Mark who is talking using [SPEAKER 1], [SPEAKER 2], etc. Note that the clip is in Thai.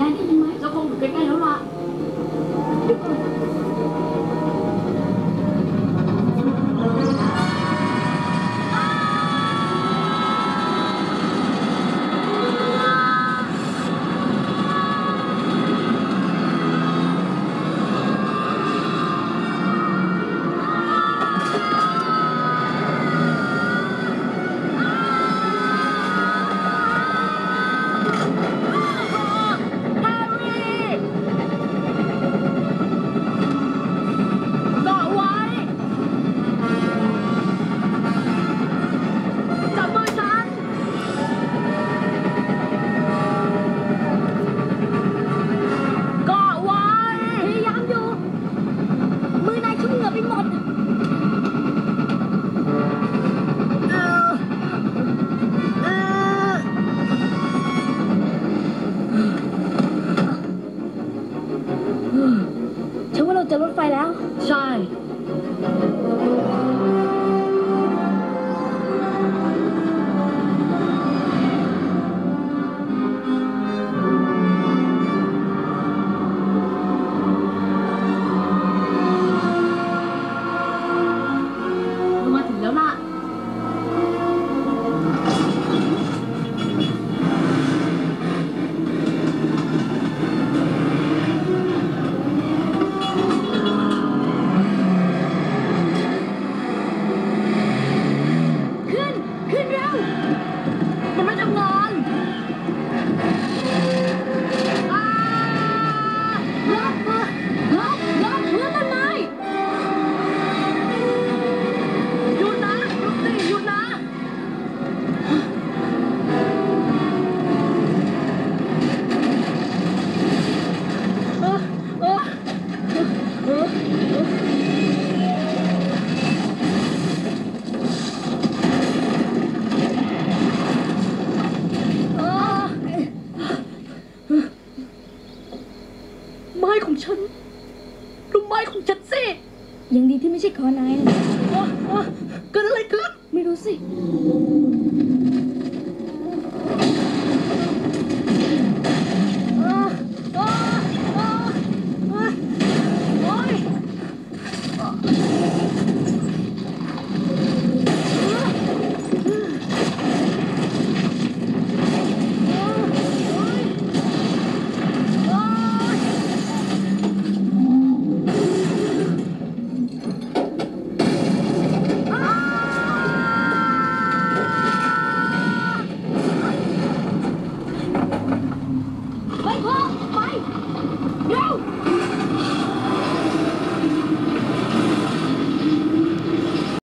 [SPEAKER 1] นายได้ยินไหมเราคงอยู่ใกล้ๆแล้วล่ะเดี๋ยวก่อน
[SPEAKER 2] เจอ
[SPEAKER 1] รถไฟแล้ว
[SPEAKER 2] ใช่
[SPEAKER 1] ข
[SPEAKER 2] องฉันดูไม้ของฉันสิ
[SPEAKER 1] ยังดีที่ไม่ใช่คอนายนะ
[SPEAKER 2] เออเออเกิดอะไรขึ้น
[SPEAKER 1] ไม่รู้สิ
[SPEAKER 2] Woo!